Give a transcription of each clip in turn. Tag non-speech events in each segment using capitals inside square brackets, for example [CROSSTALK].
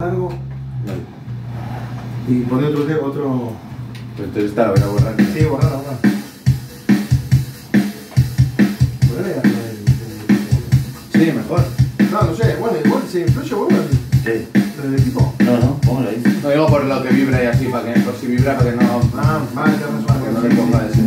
Largo Vale. y poner otro. te- otro... Pues entonces esta la voy a borrar. Sí, borrar, borrar. Sí, mejor. el- No, no sé, bueno, igual se influye bueno el, ¿Qué? el equipo. No, no, póngalo ahí. No digo por lo que vibra y así, para que, por si vibra, para que no, Ah, vale, para que no le ponga ese.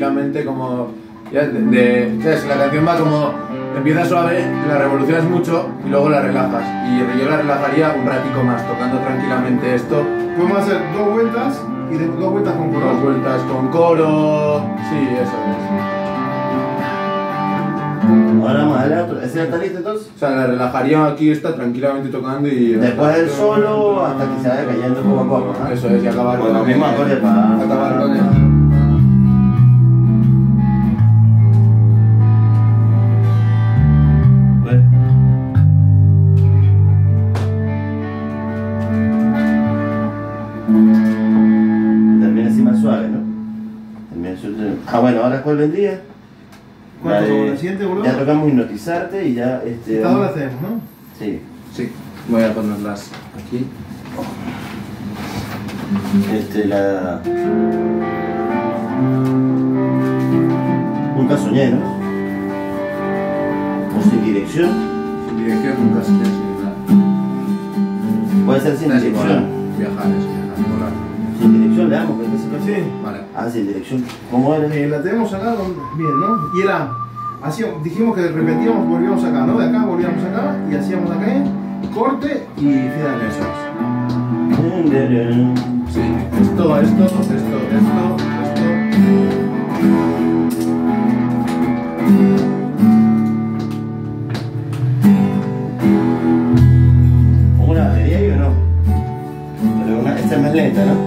Tranquilamente como... Ya de, de- ¿sabes? La canción va como... Empieza suave, la revolucionas mucho y luego la relajas. Y yo la relajaría un ratico más, tocando tranquilamente esto. Podemos hacer dos vueltas y de- dos vueltas con Dos coro. vueltas con coro... Sí, eso es. Ahora vamos a darle a otro. ¿Ese está listo entonces? O sea, la relajaría aquí esta tranquilamente tocando y... Después del solo hasta que se vaya cayendo poco a poco, ¿no? Eso es, y acabar Con los el- mismos acordes para- Acabar con el... siguiente, boludo? Ya tocamos hipnotizarte y ya este. Esta hora hacemos, ¿no? Sí. Sí, voy a ponerlas aquí. Este, la. Nunca soñé, ¿no? O sin dirección. Sin dirección nunca en nada. Puede ser sin Es volar. dirección. Viajar es viajar, volar. Sin dirección le damos, que se Sí. Vale. Ah, sin dirección. ¿Cómo era? Eh, la tenemos acá, bien, ¿no? Y era, hacíamos, dijimos que repetíamos, volvíamos acá, ¿no? De acá volvíamos acá y hacíamos acá, ¿eh? corte y final. Eso es. Eso Sí, esto, esto, esto, esto, esto. ¿Pongo una batería ahí o no? Pero una, esta es más lenta, ¿no?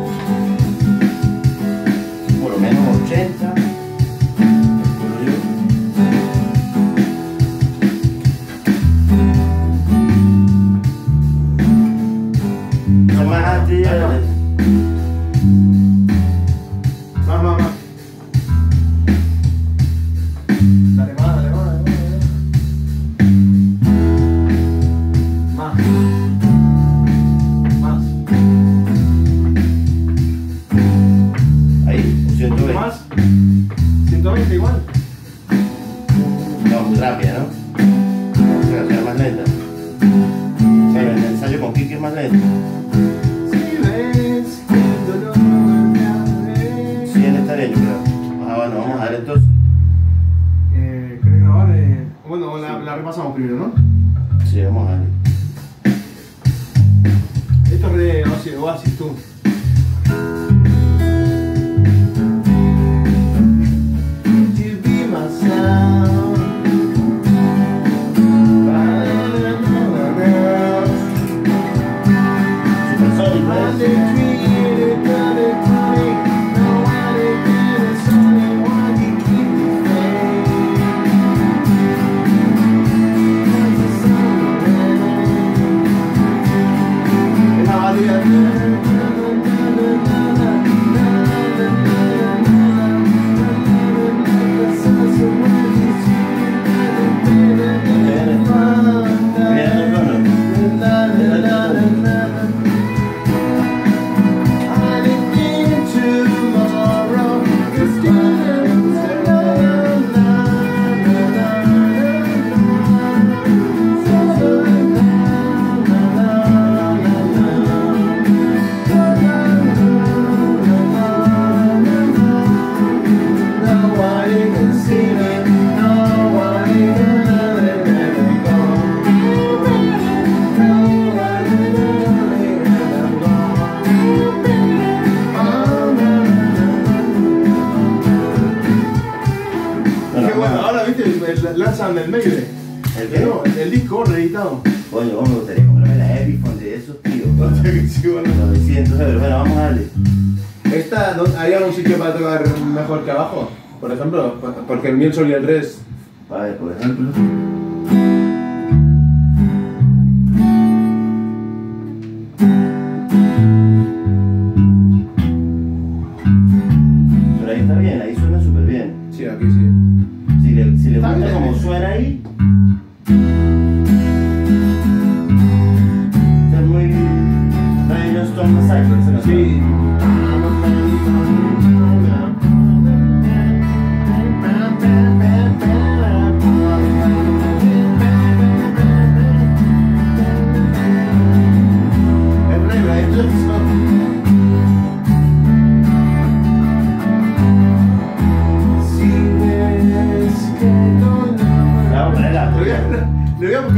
Porque el miel sol y el res. Ver, por ejemplo.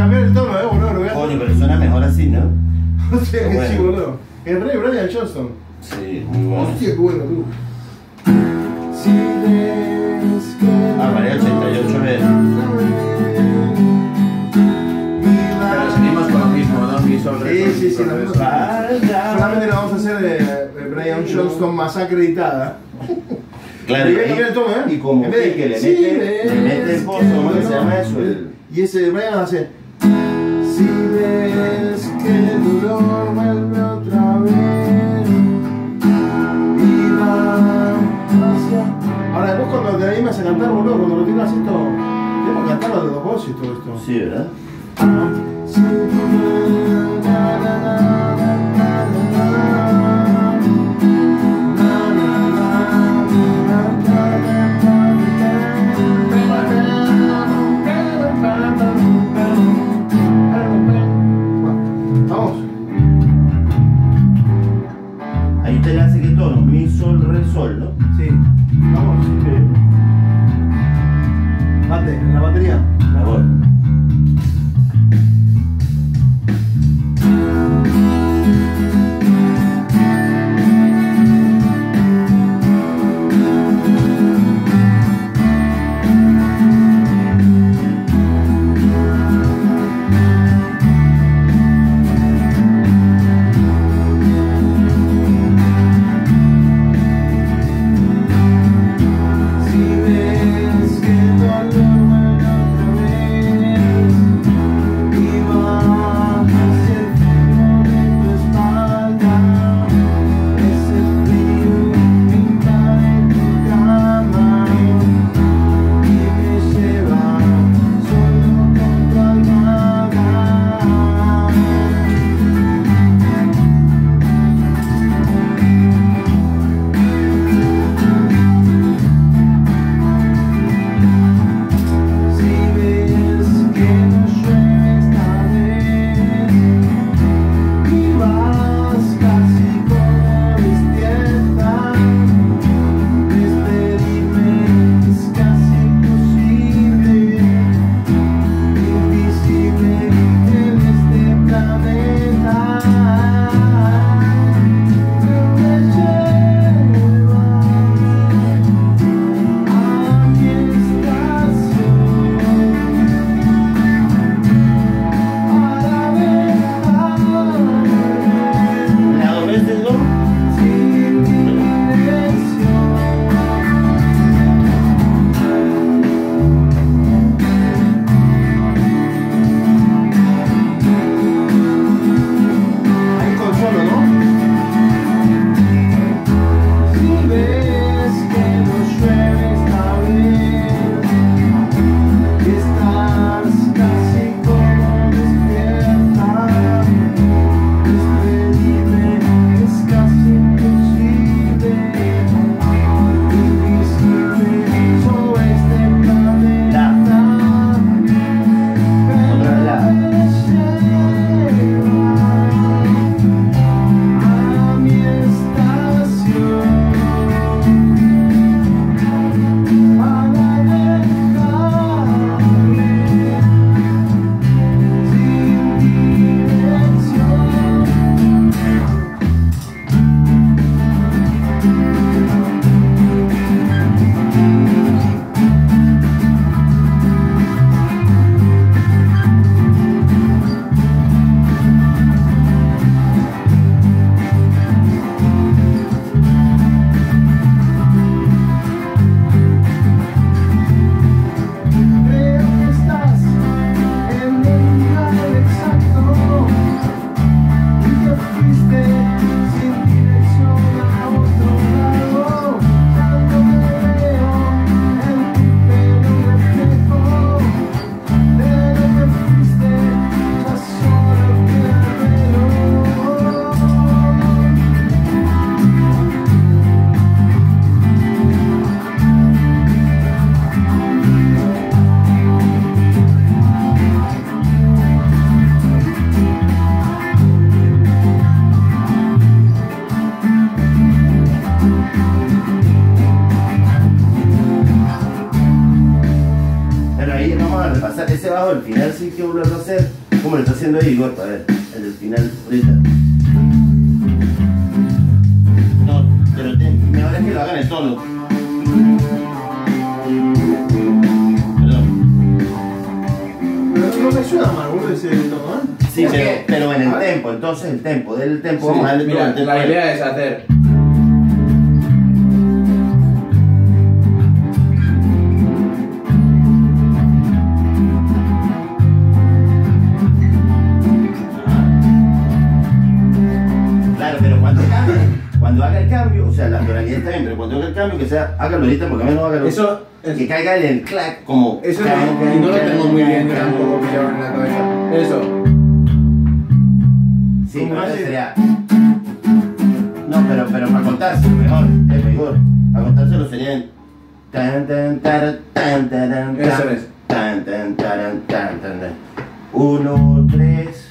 Cambiar el tono, eh, boludo. Le voy a... Coño, pero suena mejor así, ¿no? Hostia, [LAUGHS] que sí, Bueno. boludo. El rey Brian Johnston. Sí, muy bueno. Hostia, qué bueno, tú. Si ves que Ah, María 88 veces. Pero seguimos con lo mismo, ¿no? Mi sol, re, Sí, sí, sí, sol, no, re, no. sol. Solamente lo vamos a hacer de Brian Johnston más acreditada. Claro, y- cambiar el tono, ¿eh? Y como En vez de, que le "Si mete, ves le mete el pozo, que ¿cómo que se llama eso? El- Y ese Brian hace. Ves que el dolor vuelve otra vez. Y va hacia. Ahora, después cuando te animas a cantar, boludo, cuando lo tengas esto, tenemos que cantarlo de dos voces todo esto. Sí, ¿verdad? Como lo está haciendo Igor, a ver, el del final ahorita. No, pero te- mejor es que lo hagan. Perdón. Pero no me suena mal, boludo, ese tono. Sí, pero, pero en el tempo, entonces el tempo, del tempo, Sí, vamos a darle todo mira, el tempo. la idea es hacer. Sea, hágalo ahorita, porque a mí no hágalo. Eso es- que caiga en el clack, como. Eso no, y no lo tengo muy bien tampoco pillado en la cabeza. Eso. Sí, eso sería. No, pero, pero para contarse, mejor, es mejor. Para contárselo sería en. Tan, tan, tan, tan, Eso es. Tan, tan, taran, tan, tan, tan. Uno, tres. Eso. Ese.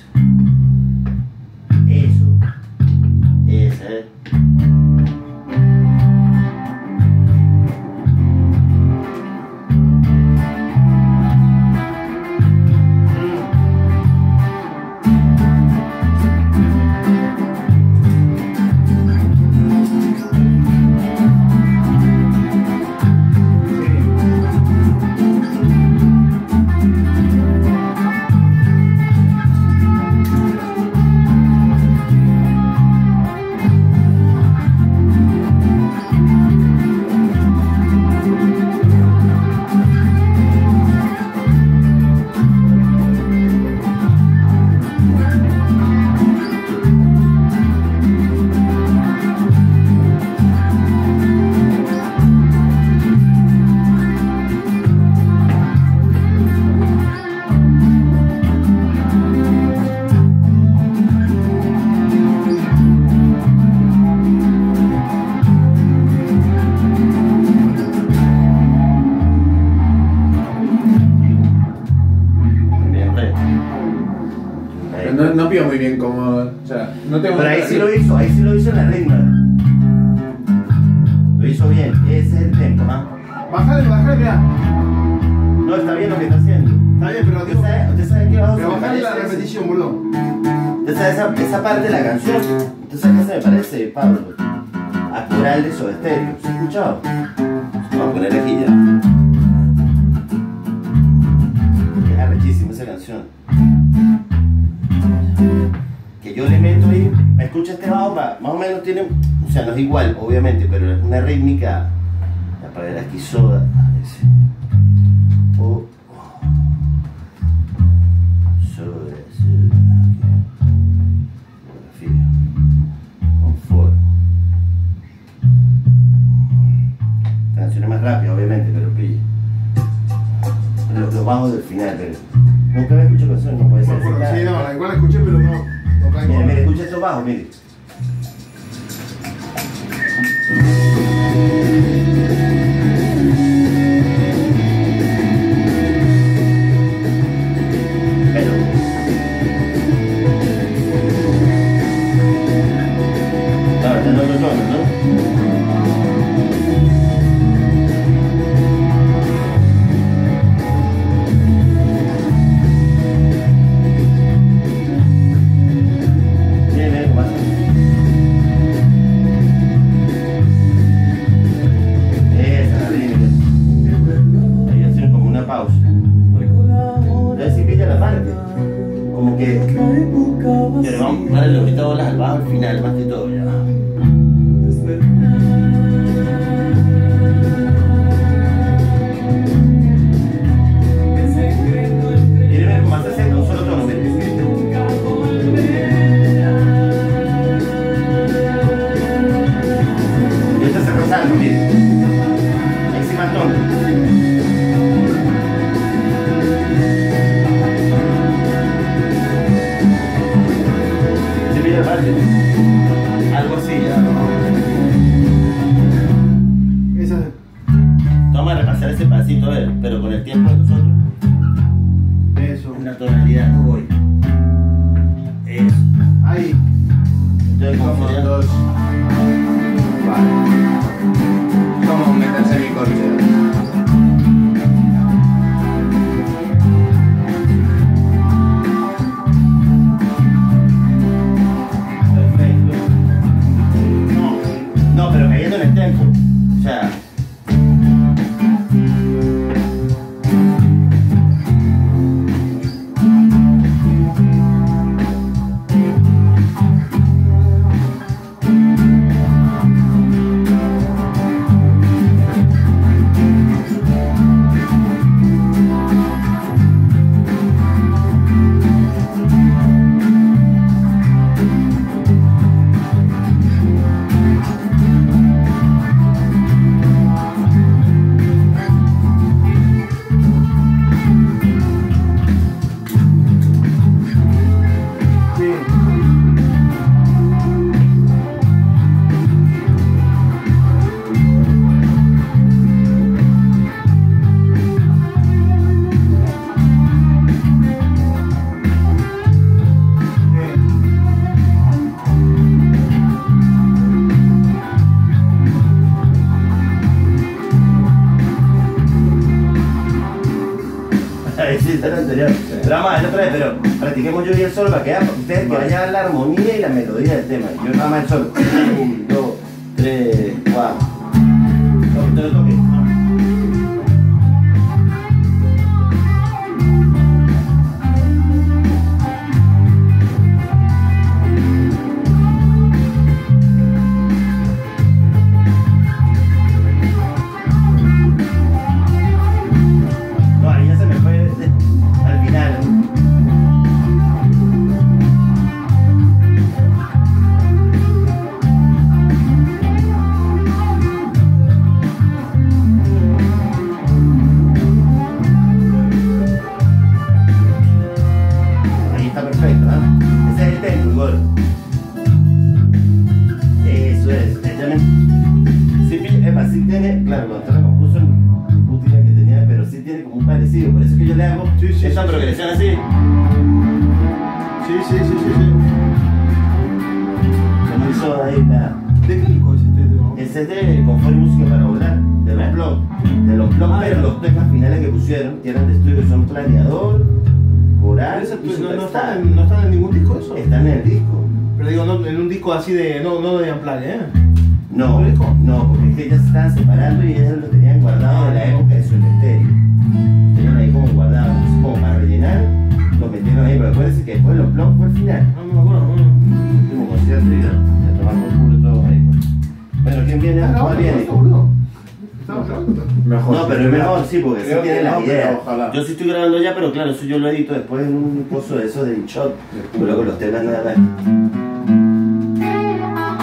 Sabe, usted sabe qué Pero me bájale la repetición, boludo. Usted sabe esa, esa parte de la canción. ¿Usted sabe qué se me parece, Pablo? A coral de Soda Stereo. ¿Se ha escuchado? Vamos a poner aquí ya. Es arrechísima esa canción. Que yo le meto ahí, escucha este bajo, más o menos tiene, o sea, no es igual, obviamente, pero es una rítmica. Para ver aquí soda. ese. Más rápida, obviamente, pero pille. Lo, lo bajo del final, pero. Nunca había escuchado canción, no puede ser. Así, Sí, no, igual la escuché, pero no. No caigo. Mire, mire, escucha estos bajos, mire. Como que. Le vamos a darle ahorita bolas al bajo al final, más que todo. Ya. Practiquemos yo y el solo para que ustedes que vayan la armonía y la melodía del tema. Yo nada más el solo. Gol. Eso es. Pi- epa, sí tiene, claro, cuando compuso en puta idea que tenía, pero sí tiene como un parecido. Por eso es que yo le hago Sí, sí, esa sí, progresión así. Sí, Sí, sí, sí, sí. Como hizo ahí la. ¿De qué disco es este tema? Ese es de Confort Música para Volar, de los blogs. De los blogs, Ah, pero los temas finales que pusieron, que eran de estudio, son Planeador, Coral y no, no, están en, no están en ningún disco eso. Están en el disco. Pero digo, no, en un disco así de. No, no de Unplugged, ¿eh? No, no, porque es que ellas se estaban separando y ellas lo tenían guardado de la época de su estéreo. Tenían ahí como guardado, entonces como para rellenar, lo metieron ahí, pero acuérdense que después los blogs fue el final. No, no me acuerdo. no. Último concierto y ya, tomamos el culo todo ahí. pues. Bueno, ¿quién viene? ¿Estás ¿Cuál grabando viene? Esto, boludo? ¿Estamos grabando? Mejor. No, pero es mejor, sí, porque sí tiene que las no, ideas. ojalá. Yo sí estoy grabando ya, pero claro, eso yo lo edito después en un pozo de esos de InShot. Pero luego los temas nada más.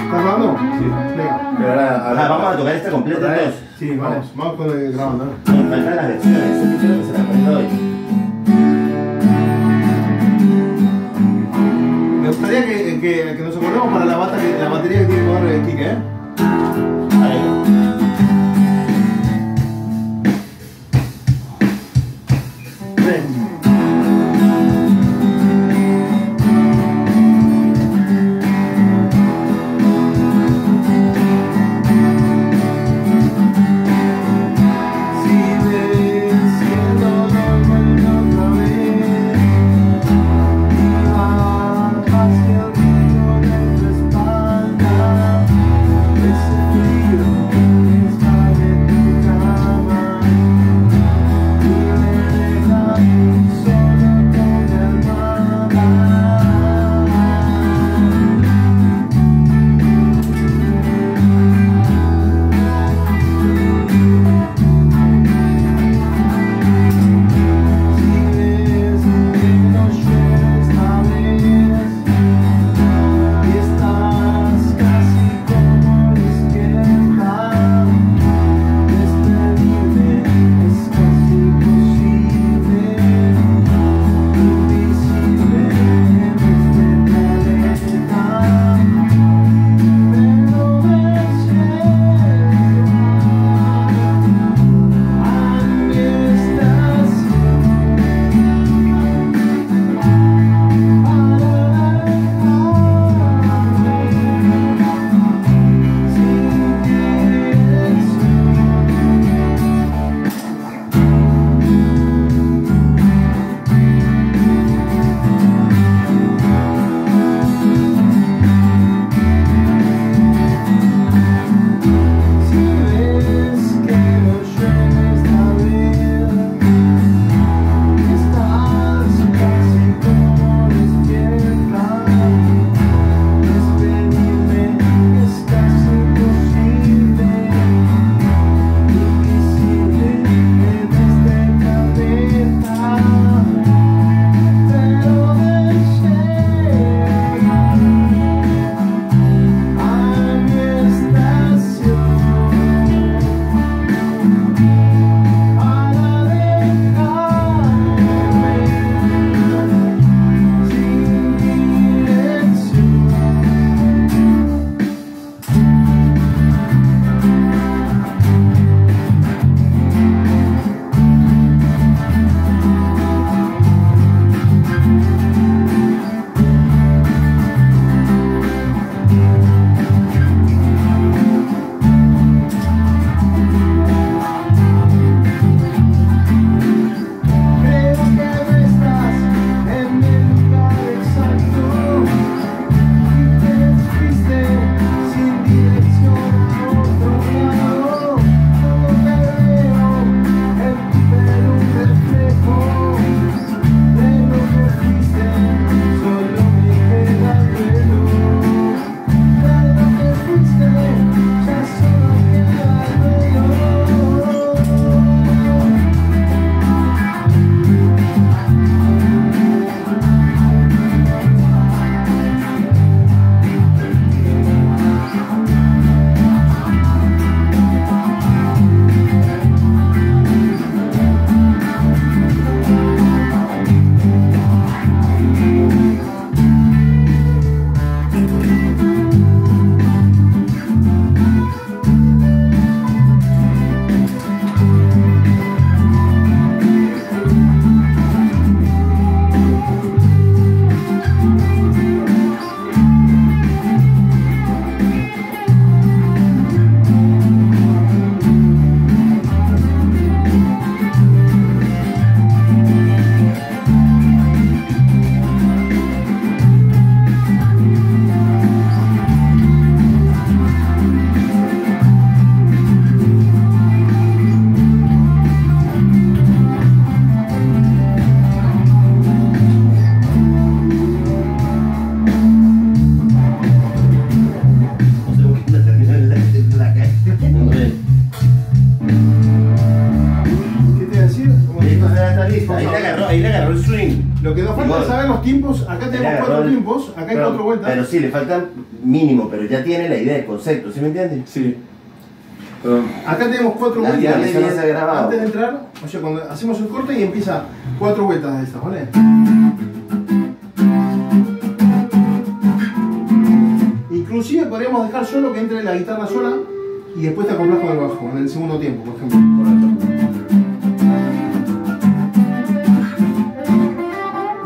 ¿Estás grabando? Sí. Venga. Pero ahora, ahora- Ah, vamos a tocar esta completa entonces. Sí, vamos, vamos con el grabando. ¿no? Nos faltan las versiones, eso que quiero que se las aprenda hoy. Me gustaría que, que, que nos acordemos para la, bata, que- la batería que tiene que poner el Kike, ¿eh? Ahí sí, le faltan mínimo, pero ya tiene la idea, el concepto, ¿sí me entiendes? Sí. Pero, Acá tenemos cuatro vueltas. ha grabado. Antes de entrar, o sea, cuando hacemos el corte y empieza cuatro vueltas de estas, ¿vale? Inclusive podríamos dejar solo que entre la guitarra sola y después te acoplas con el bajo, en el segundo tiempo, por ejemplo.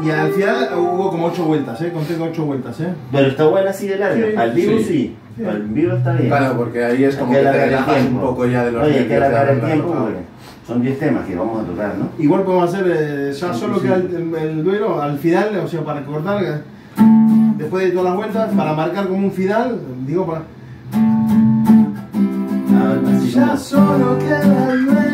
Y al final hubo como ocho vueltas, ¿eh? Conté con ocho vueltas, ¿eh? Pero está buena así de larga. Sí, Al vivo sí. sí. Sí. Al vivo está bien. claro, porque ahí es como Hay que te relajas un poco ya de los Oye, hay que alargar el tiempo porque son 10 temas que vamos a tocar, ¿no? Igual podemos hacer, eh, ya Sí, solo sí. queda el, el- el duelo al final, o sea, para cortar, eh, después de todas las vueltas, para marcar como un final, digo, para... Ah, Ya solo queda el duelo.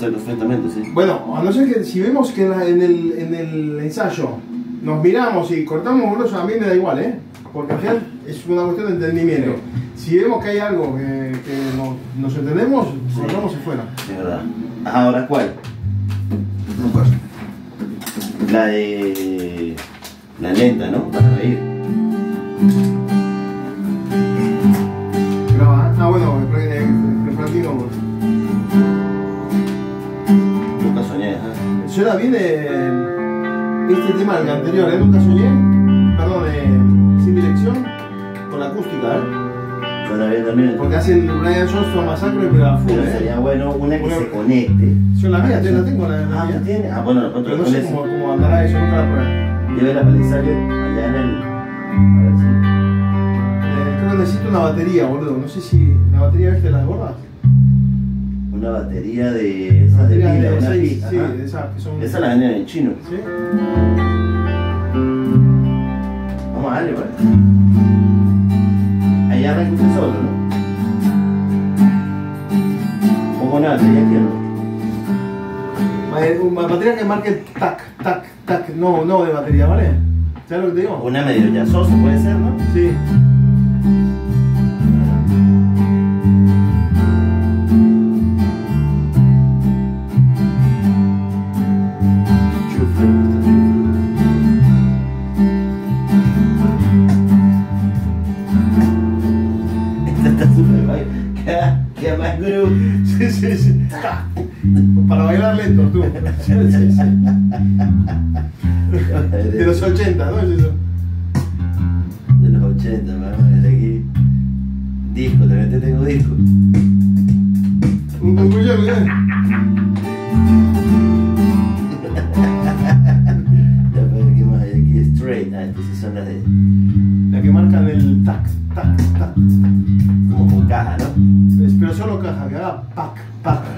Perfectamente, sí. Bueno, a no ser que si vemos que en, la- en el, en el ensayo nos miramos y cortamos boludo, a mí me da igual, ¿eh? Porque al final es una cuestión de entendimiento. Si vemos que hay algo que, que no- nos entendemos, cortamos y fuera. Es verdad. Ahora, ¿cuál? No. La de. La lenta, ¿no? Para reír. ¿Eh? Suena bien eh, este tema del anterior, ¿eh? Nunca soñé. Perdón, eh, sin dirección. Con la acústica, ¿eh? Suena bien también. Porque hace el Brian Johnston Masacre, pero a full, Pero ¿eh? sería bueno una que se conecte. Yo la mía, yo la tengo, la, la Ah, mía. ¿tú tienes? Ah, bueno, nosotros Pero no sé cómo, cómo andará eso, nunca la probé. Lleve la palizario allá en el. A ver si. Eh, creo que necesito una batería, boludo. No sé si. ¿La batería viste las gordas? Una batería de. Esas de pila, de una sí, de esas que son. Esa la venden en chino. ¿Sí? Vamos a darle, ¿vale? Ahí arranca usted solo, ¿no? Pongo una batería aquí, ¿no? Eh, Una batería que marque tac, tac, tac. No, no de batería, ¿vale? ¿Sabes lo que te digo? Una medio jazzosa puede ser, ¿no? Sí. Sí, [LAUGHS] sí. Para bailar lento, tú. Sí, sí. De los 80, ¿no? Es eso. De los 80, vamos a aquí. Disco, también te tengo disco. Un conclusión, ¿eh? Ya para ver qué más hay aquí. Straight. Ah, estas sí son las de. La que marcan el tac, tac, tac. Solo caja, que haga pac, pac,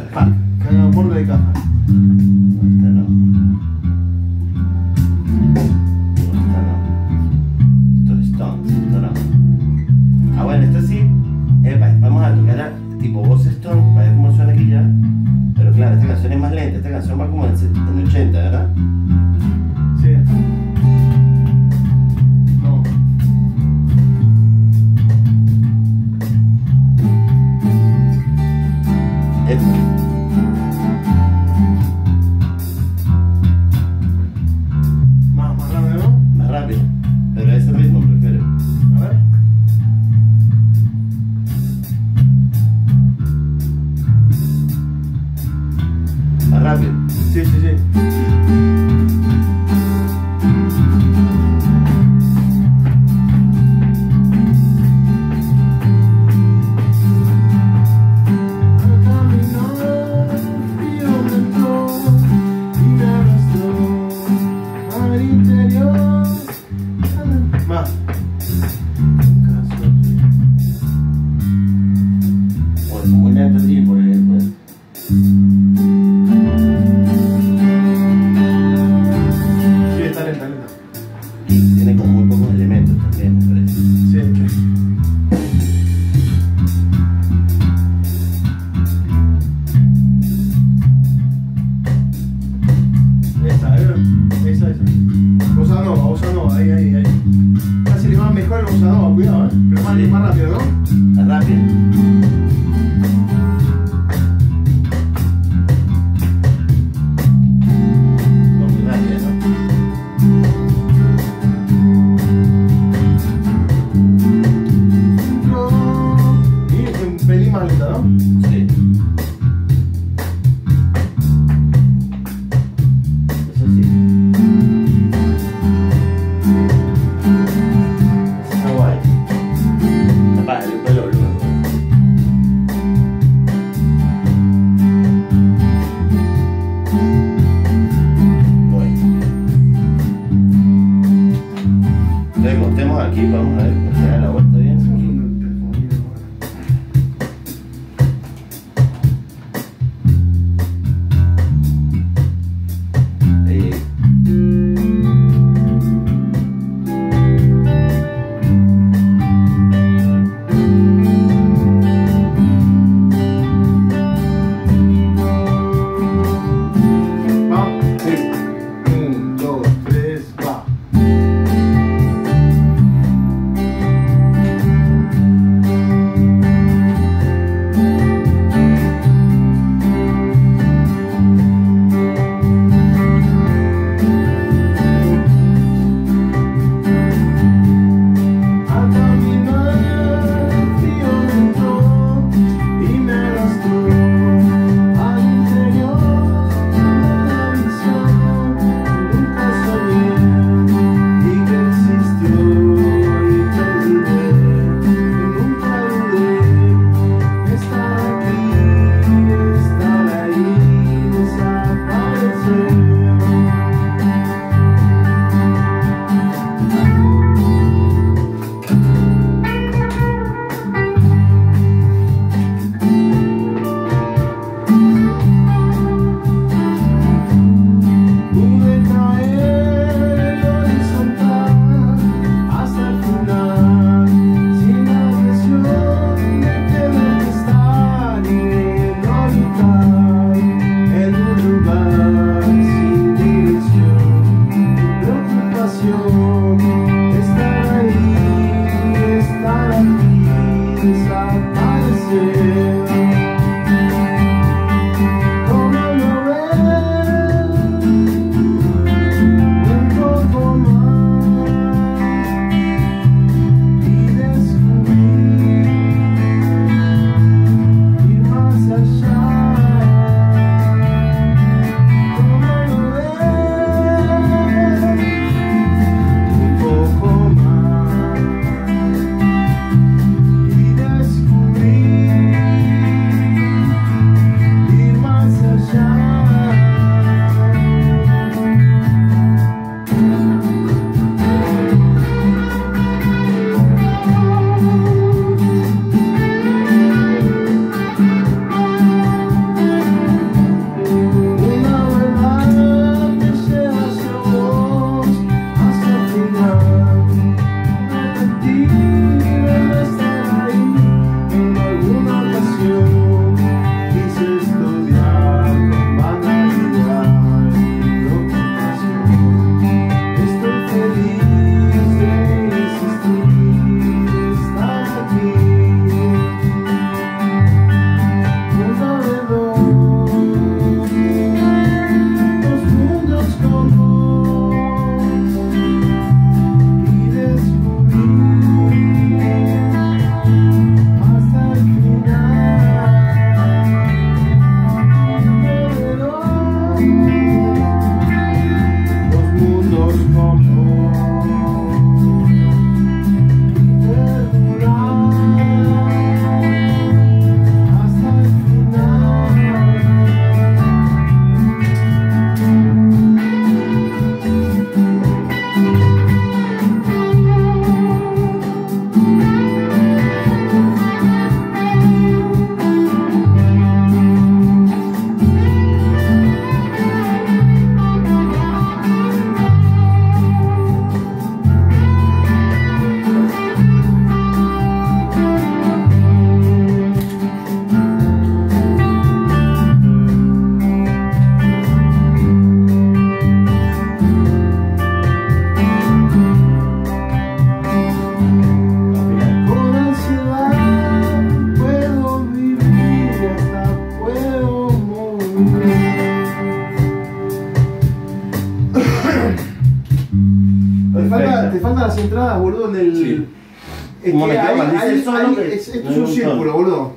es, Esto es un, un círculo, boludo.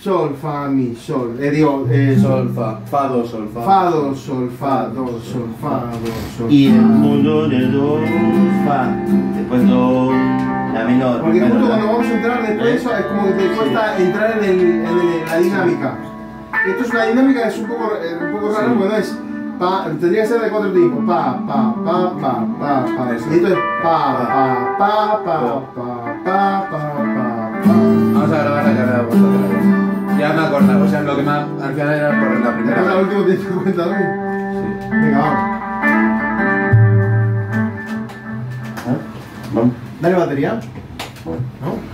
Sol, fa, mi, sol. Eh, digo, sol, fa. Fa, do, sol, fa. Fa, do, sol, fa, do, sol, fa, do, sol. Y el do, de do, fa. Después do, la menor. Porque justo cuando vamos a entrar después de eso es como que te cuesta entrar en, la dinámica. Esto es una dinámica que es un poco, un poco no es. Tendría que ser de cuatro tipos. Pa, pa, pa, pa, pa, pa. Esto es pa, pa, pa, pa, pa, pa, pa. pa. Vamos a grabar la carrera vosotros. Ya me acordaba, o sea, lo que al final era por la ¿Te primera pasa vez. el último te cuenta? Sí. Venga, vamos. Vamos. Dale batería. ¿No?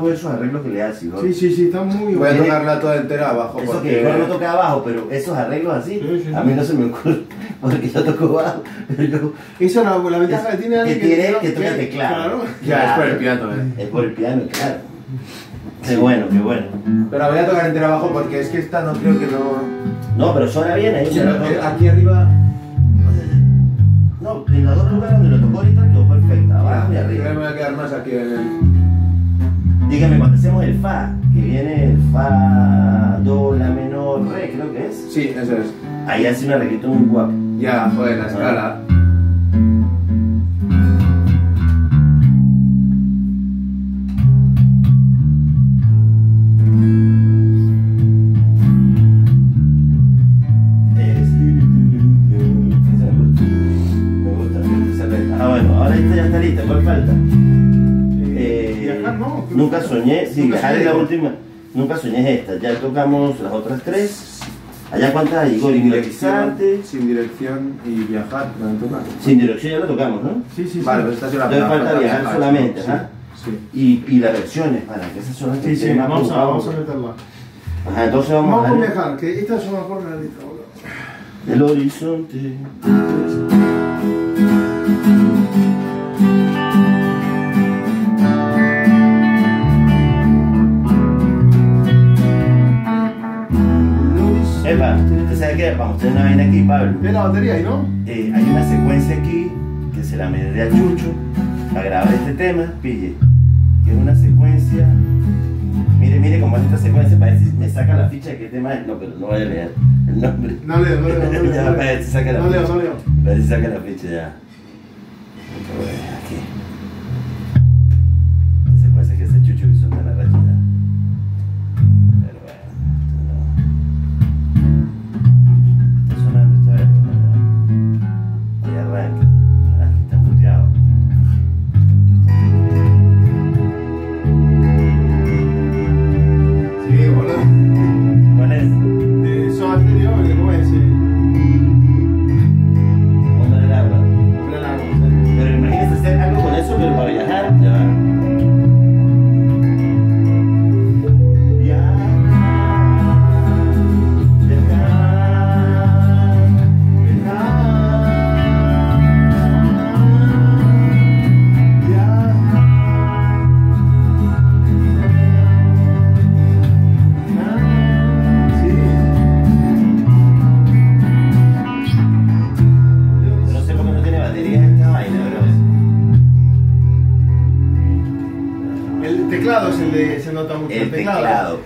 Guapos esos arreglos que le hace, ¿no? Sí, sí, sí, está muy Voy a bueno. tocarla toda entera abajo Eso porque... que mejor no toca abajo, pero esos arreglos así, Sí, sí, a sí. mí no se me ocurre, [LAUGHS] porque yo toco bajo, pero yo, Esa es la, la ventaja que tiene que alguien tiene que toca teclado. Claro. Ya, es por el piano, eh. Es por el piano, claro. Qué bueno, qué bueno. Pero la voy a tocar entera abajo porque es que esta no creo que no... No, pero suena bien ahí. eh, aquí arriba... No, en los dos lugares donde lo tocó ahorita quedó perfecta, abajo y Creo que me arriba. voy a quedar más aquí en el... Dígame, cuando hacemos el Fa, que viene el Fa, Do, La menor, Re, creo que es. Sí, eso es. Ahí hace un arreglito muy guapo. Ya, joder, la escala. Es- sí, es la soñé. última. Nunca soñé esta, ya tocamos las otras tres. Allá cuántas hay, Igor, Sin dirección, sin dirección y viajar. Sin dirección ya lo tocamos, ¿no? Sí, sí, sí. Vale, pues esta la Entonces la- falta la- viajar la- solamente, sí, ¿ah? Sí. Y, y las versiones, para que esas son las que Sí, sí, vamos a, vamos a meterla. Ajá, entonces vamos, Vamos a viajar, que esta es una forma de lista, boludo. el horizonte. ¿Usted sabe qué? Vamos a tener una vaina aquí, Pablo. Es la batería ahí, ¿no? Eh, hay una secuencia aquí que se la medré a Chucho para grabar este tema, pille, que es una secuencia. Mire, mire cómo es esta secuencia, si me saca la ficha de qué tema es. No, pero no voy a leer el nombre. No leo, no leo, no [LAUGHS] leo. Ya, no leo. No leo, saca la ficha ya.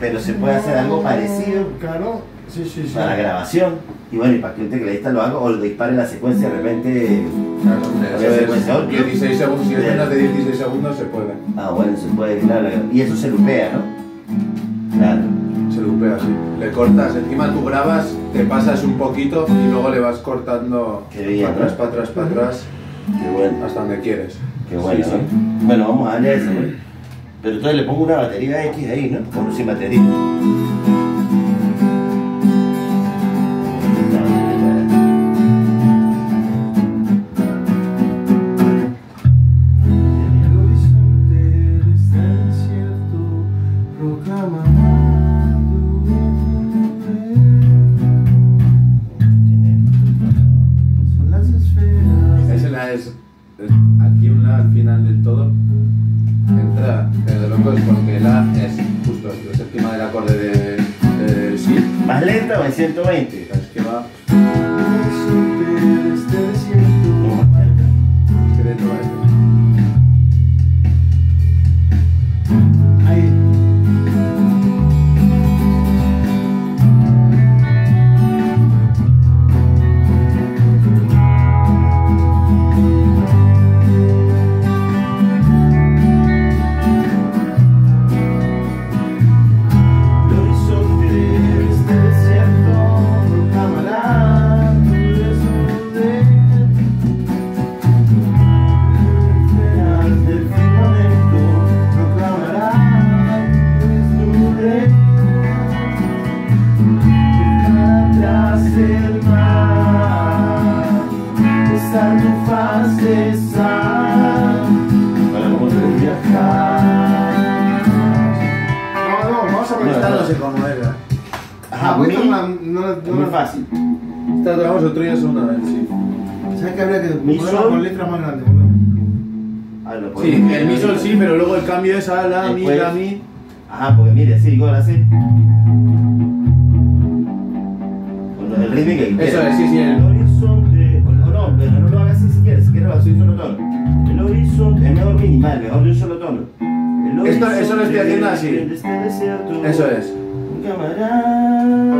Pero se puede hacer algo parecido Claro, sí, sí, sí. para grabación. Y bueno, y para que un tecladista lo haga o lo dispare la secuencia de repente. Claro, ser. 16 segundos, si es menos de 16 segundos se puede. Ah, bueno, se puede, claro. Y eso se lupea, ¿no? Claro. Se lupea así. Le cortas, encima tú grabas, te pasas un poquito y luego le vas cortando bien, para atrás, ¿no? para atrás, para atrás, Qué bueno. hasta donde quieres. Qué bueno, Sí, ¿no? sí. Bueno, vamos a darle eso. Pero entonces le pongo una batería X ahí, ¿no? Como sin batería. Mi ponerla sol. con letras más grandes, boludo? Ah, lo Sí, el mi sol sí, pero luego el cambio es a la, mi, la, mi. Ajá, porque mire, así, igual así. Con el ritmo que Eso es, sí, sí, el- El horizonte. O no, no, pero no lo hagas así si quieres, si quieres lo haces un solo tono. El horizonte es mejor minimal, mejor de un solo tono. El Esto- eso lo estoy haciendo así. este. Eso es. Un camarada